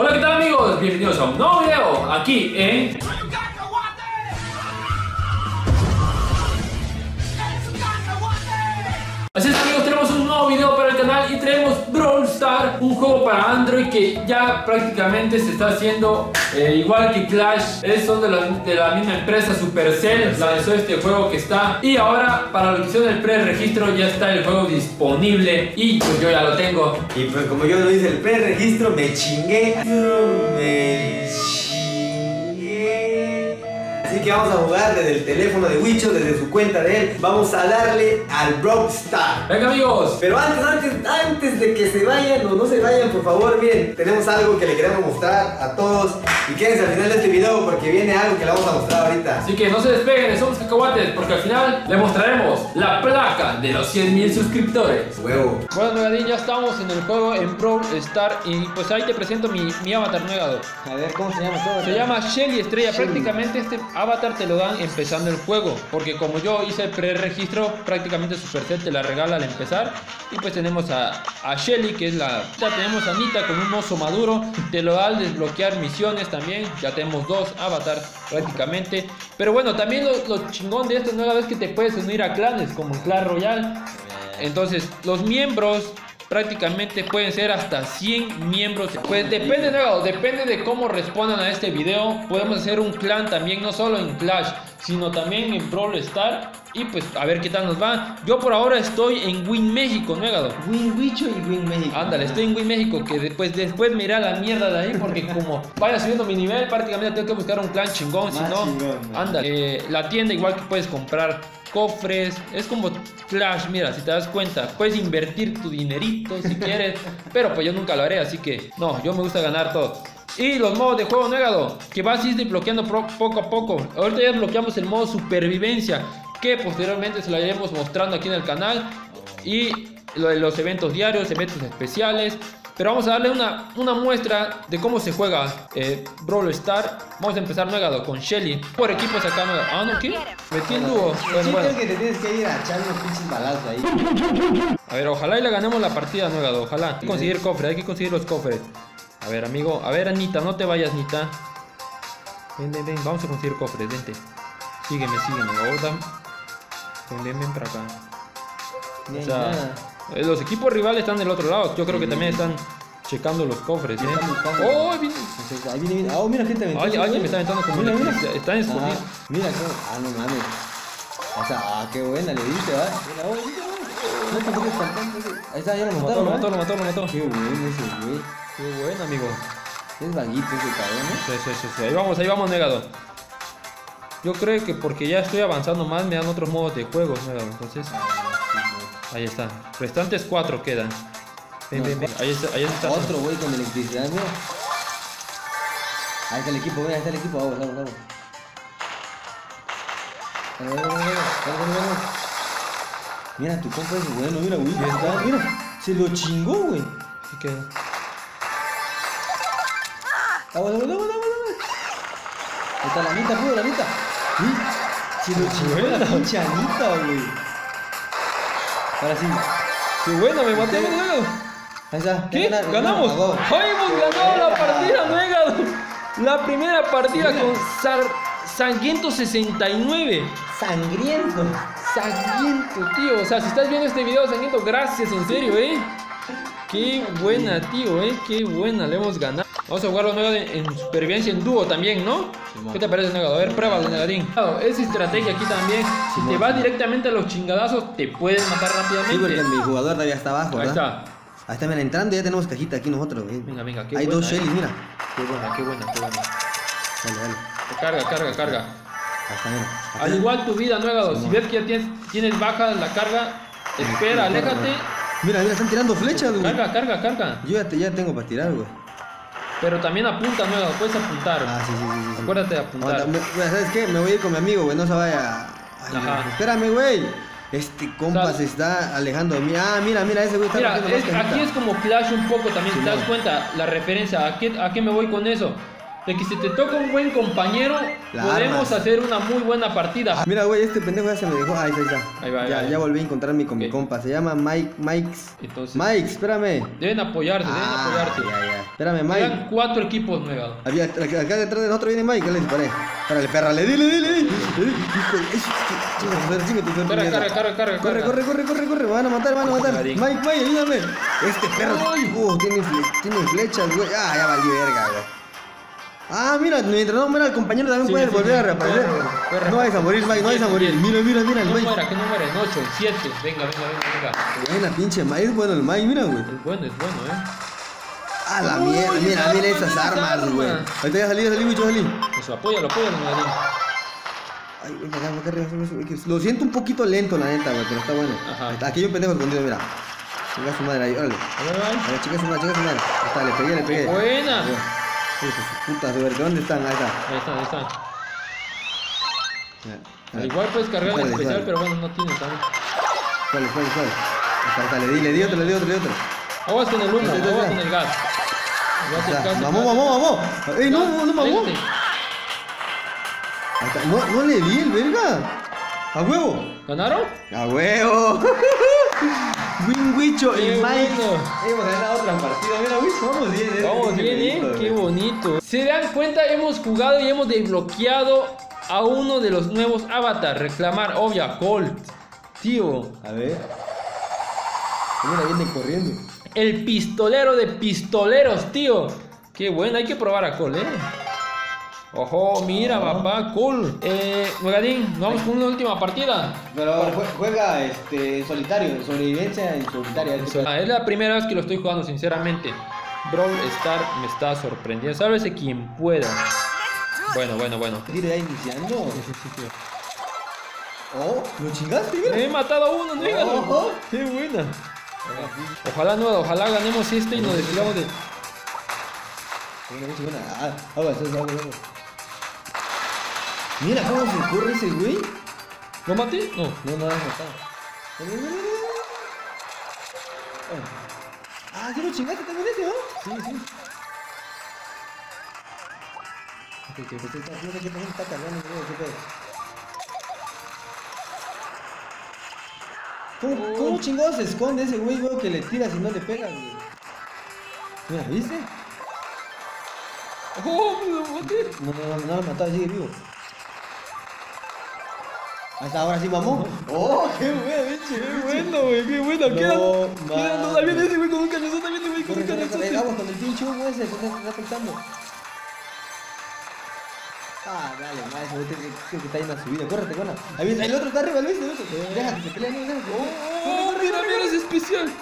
Hola, ¿qué tal amigos? Bienvenidos a un nuevo video aquí en... Así es amigos, tenemos un nuevo video para el canal y traemos un juego para Android que ya prácticamente se está haciendo eh, igual que Clash, es son de la, misma empresa Supercell, lanzó este juego que está y ahora para la opción del pre-registro ya está el juego disponible y pues yo ya lo tengo. Y pues como yo no hice el pre-registro. Me chingué. Así que vamos a jugar desde el teléfono de Wicho, desde su cuenta de él. Vamos a darle al Brawl Star. Venga amigos, Pero antes, antes, antes de que se vayan o no se vayan, por favor, miren, tenemos algo que le queremos mostrar a todos. Y quédense al final de este video porque viene algo que le vamos a mostrar ahorita. Así que no se despeguen, somos cacahuates, porque al final le mostraremos la placa de los 100.000 suscriptores. Huevo. Bueno, Negadín, ya estamos en el juego en Brawl Star y pues ahí te presento mi, mi avatar nuevado. A ver, ¿cómo se llama todo? Se llama Shelly Estrella, Shelly. prácticamente este avatar te lo dan empezando el juego, porque como yo hice el pre-registro, prácticamente Supercell te la regala al empezar. Y pues tenemos a, a Shelly, que es la... Ya tenemos a Anita con un oso maduro, te lo da al desbloquear misiones también, ya tenemos dos avatars prácticamente. Pero bueno, también lo, lo chingón de esto nueva es que te puedes unir a clanes, como en Clash Royale. Entonces, los miembros prácticamente pueden ser hasta 100 miembros. Pues depende, nuevo, depende de cómo respondan a este video. Podemos hacer un clan también, no solo en Clash, sino también en Brawl Star. Y pues a ver qué tal nos va. Yo por ahora estoy en Win México, Nuegado. Win Wicho y Win México. Ándale, estoy en Win México, que después, después me iré a la mierda de ahí, porque como vaya subiendo mi nivel, prácticamente tengo que buscar un clan chingón, si no, ándale. Eh, la tienda igual que puedes comprar cofres, es como Clash, mira, si te das cuenta, puedes invertir tu dinerito si quieres, pero pues yo nunca lo haré, así que no, yo me gusta ganar todo. Y los modos de juego negado, que vas a ir desbloqueando poco a poco. Ahorita ya desbloqueamos el modo supervivencia, que posteriormente se lo iremos mostrando aquí en el canal. Y lo de los eventos diarios, eventos especiales. Pero vamos a darle una, una muestra de cómo se juega eh, Brawl Star. Vamos a empezar negado con Shelly. Por equipos acá. Nuegado. Ah, no, ¿qué? Metí en dúo. Bueno, bueno. que te tienes que ir a echar unos pinches balazos ahí. A ver, ojalá y le ganemos la partida, Nuegado. Ojalá. Hay que conseguir cofres, hay que conseguir los cofres. A ver, amigo. A ver, Anita, no te vayas, Anita. Ven, ven, ven. Vamos a conseguir cofres, vente. Sígueme, sígueme. Ahora. Ven, ven, ven para acá. O sea, nada. eh, los equipos rivales están del otro lado. Yo creo que también están checando los cofres, ¿eh? ¡Oh! viene- Entonces, ahí viene, viene. Oh, mira gente aventando. Alguien, alguien me está aventando como Mira, mira. eclipse. Están escondidos. Ah, mira, qué. Ah, no mames. O sea, ah, qué buena, le diste, ¿va? Mira, oh, mira. No tampoco es cantante. Ahí está, ya lo mataron. lo mató, lo mató, lo mató. Qué bueno ese güey. Qué buen, amigo. Es vaguito ese cabrón, ¿eh? Sí, sí, sí, sí. Ahí vamos, ahí vamos, negado. Yo creo que porque ya estoy avanzando más me dan otros modos de juego, negado. Entonces, ahí está. Restantes cuatro quedan. Ven, No, ven, ven. Ahí está, ahí está. Otro güey con electricidad, mira. Ahí está el equipo, ahí está el equipo, vamos, vamos, vamos. Dale, dale, dale. Mira, tu compa es bueno, mira, güey. está, Mira, se lo chingó, güey. Así que, Vamos, vamos, vamos, vamos, vamos. Ahí está la Anita, puro, la Anita. Sí, Se lo chingó la pinche Anita, güey. Ahora sí. qué bueno, me maté, Sí. negado. Ahí está. ¿Qué? ¡Ganamos! ¡Ay, hemos ganado la partida, negado! La primera partida con Sar Sangriento 69. Sangriento. Sangriento, tío. O sea, si estás viendo este video, Sangriento, gracias, en serio, ¿eh? Qué buena, tío, ¿eh? Qué buena, le hemos ganado. Vamos a jugarlo Negado en, en supervivencia en dúo también, ¿no? Simón. ¿Qué te parece, Negado? A ver, pruébalo, Negadín. Claro, es estrategia aquí también. Si te vas directamente a los chingadazos, te pueden matar rápidamente. Sí, porque mi jugador todavía está abajo, Ahí ¿verdad? está. Ahí está, mira, entrando ya tenemos cajita aquí nosotros, güey. Venga, venga, qué Hay buena, dos eh. Shelly, mira. Qué buena, qué buena, qué buena. Dale, dale. Carga, carga, carga. Al igual tu vida, Negado. Si ves que ya tienes, tienes baja la carga, espera, aléjate. Mira, mira, están tirando flechas, güey. Carga, carga, carga. Yo ya, te, ya tengo para tirar, güey. Pero también apunta, Negado. Puedes apuntar. Ah, sí, sí, sí. sí. Acuérdate de apuntar. ¿Sabes qué? Me voy a ir con mi amigo, güey. No se vaya. Ay, Ajá. güey, Espérame, güey. Este compa se está alejando de mí. Ah, mira, mira, ese güey está Mira, es- aquí es como Clash un poco también, si te das cuenta, la referencia, ¿a qué, ¿a qué me voy con eso? De que si te toca un buen compañero, La podemos armas. hacer una muy buena partida. Ah, Mira, güey, este pendejo ya se me dejó. Ahí está, ahí está. Ahí va, ahí ya, va. ya volví a encontrarme con mi Ok. compa. Se llama Mike. Mike's. Entonces, Mike, espérame. deben apoyarse, deben Ah, apoyarse. ya, ya. Espérame, Quedan Mike. cuatro equipos. Había, acá acá detrás de nosotros viene Mike, ya le disparé. Párale, perrale, dile, dile, dile. dile. Hijo de- es- Chinga tu suerte, chinga tu suerte, Carga, mierda. carga, carga, carga, Corre, carga. corre, corre, corre, corre. Me van a matar, me van a matar. Mike, Mike, ayúdame. Este perro. Uh, tiene, fle- tiene flechas, güey. Ah, ya valió verga, güey. Ah, mira, mientras no muera el compañero también Sí, puede sí, volver sí. a reaparecer. No vayas a morir, Mike, no vayas a morir. Mira, mira, mira, el No Mike. muera, que no muera en 8, en 7. Venga, venga, venga, venga. Buena pinche Mike, es bueno el Mike, mira, güey. Es bueno, es bueno, eh. Ah, la mierda, mira, mira esas armas, güey. Ahorita ya salí, ya salí, güey, salí. Eso, apóyalo, apóyalo, Nuegadín. Ay, venga, acá, acá arriba, que Lo siento un poquito lento, la neta, güey, pero está bueno. Ajá. Aquí hay un pendejo escondido, mira. Chinga su madre ahí, órale. A ver, chica su madre, chica su madre. Está, le pegué, le pegué. Buena. Ahí va. Hijo de su puta suerte, ¿dónde están? Ahí está. Ahí está, ahí está. Ya, Al igual puedes cargar el especial, pero bueno, no tiene tanto. ¿Cuál es, cuál es, cuál es? Ahí está, ahí está, le di, le di otro, le di otro, le di otro. Aguas con el humo, aguas está. con el gas. El Vamos, vamos, vamos. Ey, no, no, no, está. No, no le di el verga. A huevo. ¿Ganaron? A huevo. Winwicho Qué y Mike. bueno. Hemos ganado otra partida. Mira, Wicho, vamos bien. eh. Vamos Qué bien, ¿eh? bonito, Qué bonito. Se dan cuenta, hemos jugado y hemos desbloqueado a uno de los nuevos avatars. Reclamar, obvia, Colt. Tío, A ver. Mira, viene corriendo. el pistolero de pistoleros, tío. Qué bueno, hay que probar a Colt, ¿eh? Ojo, mira, papá, Colt. Eh, Nuegadín, nos vamos con una última partida. Pero jue- juega este, solitario, en sobrevivencia en solitario. Eso, ah, Es la primera vez que lo estoy jugando, sinceramente. Brawl Star me está sorprendiendo. Sálvese quien pueda. Bueno, bueno, bueno. Tira iniciando. Oh, lo chingaste, mira. Me he matado a uno, nígalo. Ojo. Qué buena. Ojalá no, ojalá ganemos este y nos despegamos de. Buena, buena. Ah, aguas, aguas. Mira cómo se corre ese güey. ¿Lo maté? No. No, no, ven, ven, ven. Ah, ¿sí lo chingaste también ese, no? Sí, sí. Ok, que pues está, no sé qué también está cargando, creo, qué pedo. ¿Cómo, ¿Cómo chingados se esconde ese güey, güey, que le tiras y no le pegas, güey? Mira, ¿viste? ¡Oh, me lo maté! No, no, no, no lo mataba, sigue vivo. Está, ahora sí mamó. ¡Oh, qué buena, bicho! ¡Qué bueno, güey! ¡Qué bueno! No, Quedan, quedan todavía ese güey con un cañón, también güey con un corre, aguas con el pinche humo ese, que está, está afectando. Ah, dale, más, ahorita creo que está ahí en la subida. Córrete, corre. Ahí el otro está arriba, ¿lo viste? ¿Lo viste? Déjate, se pelea, no, déjate. ¡Oh, mira, mira, es especial!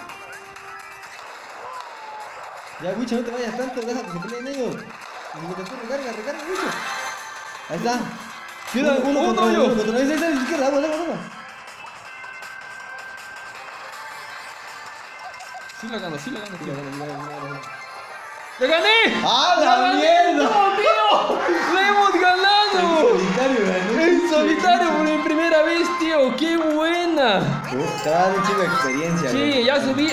Ya, bicho, no te vayas tanto, déjate, se peleen ellos. Recarga, recarga, bicho. Ahí está. Queda uno, uno contra uno, contra uno. Ahí está, ahí está, a la izquierda, agua, agua, agua. Sí la gano, sí la gano. Mira, mira, mira, mira, mira. ¡Le gané! ¡Ah, la ¡La mierda! ¡Dios mío! ¡Le hemos ganado! solitario, ganó. En solitario por primera vez, tío. ¡Qué buena! Te va a dar un de experiencia. Sí, ya subí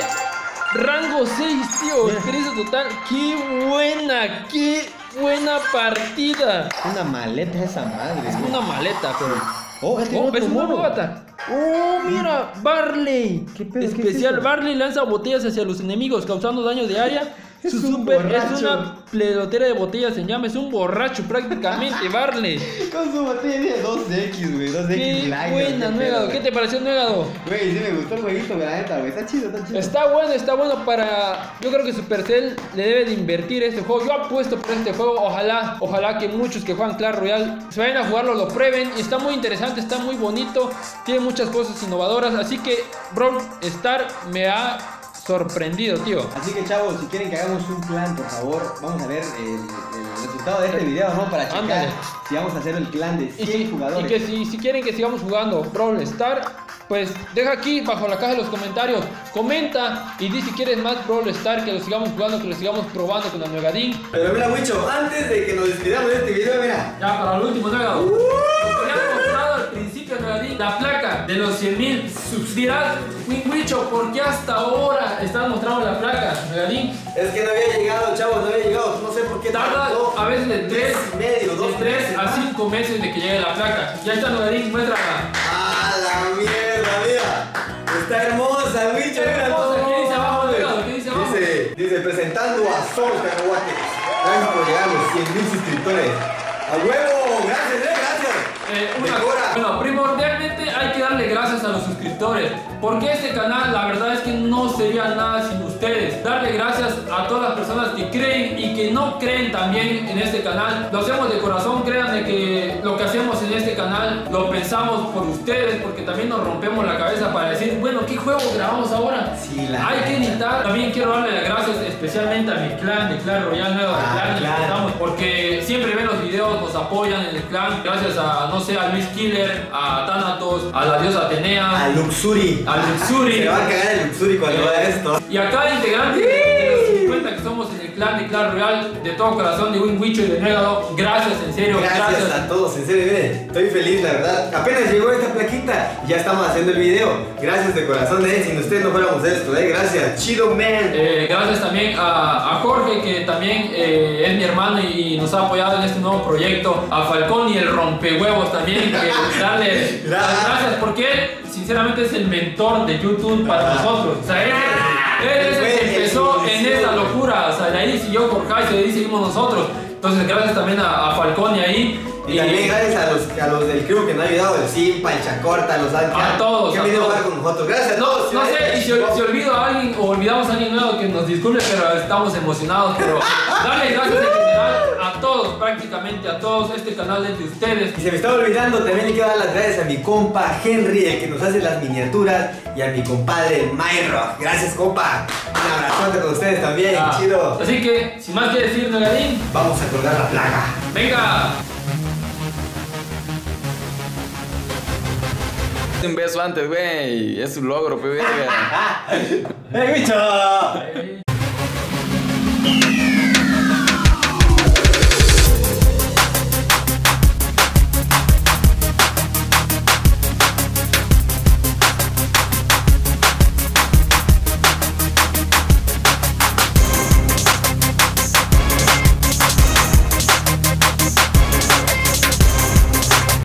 rango 6, tío. Mira. Experiencia total. ¡Qué buena! ¡Qué buena partida! Una maleta esa madre. Es una maleta, pero. Oh, este Oh, es un nuevo mono. avatar. Oh, mira, Barley. ¿Qué pedo? ¿Qué es Especial? Barley lanza botellas hacia los enemigos, causando daño de área. Es Su un super borracho. es una pelotera de botellas en llama. Es un borracho prácticamente, Barley. Con su botella de 2X, güey. 2X Qué Black, buena, Nuegado. ¿Qué te pareció, Nuegado? Güey, sí me gustó el jueguito, la neta, güey. Está chido, está chido. Está bueno, está bueno para. Yo creo que Supercell le debe de invertir este juego. Yo apuesto por este juego. Ojalá, ojalá que muchos que juegan Clash Royale se vayan a jugarlo, lo prueben. Y está muy interesante, está muy bonito. Tiene muchas cosas innovadoras. Así que Brawl Star me ha sorprendido, tío. Así que, chavos, si quieren que hagamos un plan, por favor, vamos a ver el, el resultado de este video, ¿no? Para checar Ándale. si vamos a hacer el clan de Y, 100 si, jugadores. y que si, si quieren que sigamos jugando Brawl Star, pues deja aquí bajo la caja de los comentarios, comenta y di si quieres más Brawl Star, que lo sigamos jugando, que lo sigamos probando con la Nuegadín. Pero mira, Wicho, antes de que nos despidamos de este video, mira. Ya para el último, había mostrado al principio, Nuegadín, la placa de los 100 mil. Dirás, Winwicho, ¿por qué hasta ahora estás mostrando la placa, Regalín? Es que no había llegado, chavos, no había llegado. No sé por qué Tarda a veces de 3 medio, dos de tres meses, a ¿no? 5 meses de que llegue la placa. Ya está, Regalín, muéstrala. ¡Ah, la mierda, mira! Está hermosa, Está mira hermosa, todo. ¿qué dice abajo? ¿Qué dice abajo? Dice, dice, presentando a Solos Cacahuates. Gracias por llegar a los 100 mil suscriptores. ¡A huevo! ¡Gracias, eh! ¡Gracias! Eh, una- Decora. bueno, primordialmente gracias a los suscriptores. Porque este canal, la verdad es que no sería nada sin ustedes. Darle gracias a todas las personas que creen y que no creen también en este canal. Lo hacemos de corazón, créanme que lo que hacemos en este canal lo pensamos por ustedes. Porque también nos rompemos la cabeza para decir, bueno, ¿qué juego grabamos ahora? Sí, la hay que editar. También quiero darle las gracias especialmente a mi clan de Clan Royal Nuevo de Ah, claro. porque siempre ven los videos, nos apoyan en el clan. Gracias a, no sé, a Luis Killer, a Thanatos, a la diosa Atenea, A Luxuri. a Luxuri. Se va a cagar el Luxuri cuando Eh, vea esto. Y a cada integrante clan de todo corazón, de Wicho y de Negado, gracias, en serio, Gracias, gracias. a todos, en serio, miren, estoy feliz, la verdad. Apenas llegó esta plaquita, ya estamos haciendo el video. Gracias de corazón, eh. Sin ustedes no fuéramos esto, eh. Gracias, chido man. Eh, gracias también a, a Jorge, que también eh, es mi hermano y, y nos ha apoyado en este nuevo proyecto. A Falcón y el rompehuevos también, que darle Gracias. gracias, porque él, sinceramente, es el mentor de YouTube para Ah. nosotros. O sea, él, él es el que Fue empezó el ahí siguió Jorge y ahí seguimos nosotros. Entonces, gracias también a, a Falcón y ahí. Y también gracias a los, a los del crew que nos han ayudado, el Simpa, el Chacorta, los han A todos, que han venido a jugar con nosotros. Gracias a No, todos. no sé, y si, ol- si olvido a alguien o olvidamos a alguien nuevo que nos disculpe, pero estamos emocionados. Pero darle gracias a todos, prácticamente a todos. Este canal es de ustedes. Y se me estaba olvidando, también le quiero dar las gracias a mi compa Henry, el que nos hace las miniaturas, y a mi compadre Myro. Gracias, compa. Un abrazote con ustedes también, Ah, chido. Así que, sin más que decir, Nogadín, Vamos a colgar la plaga. venga. Un beso antes, güey. Es un logro, pe verga. ¡Eh, bicho! Eh,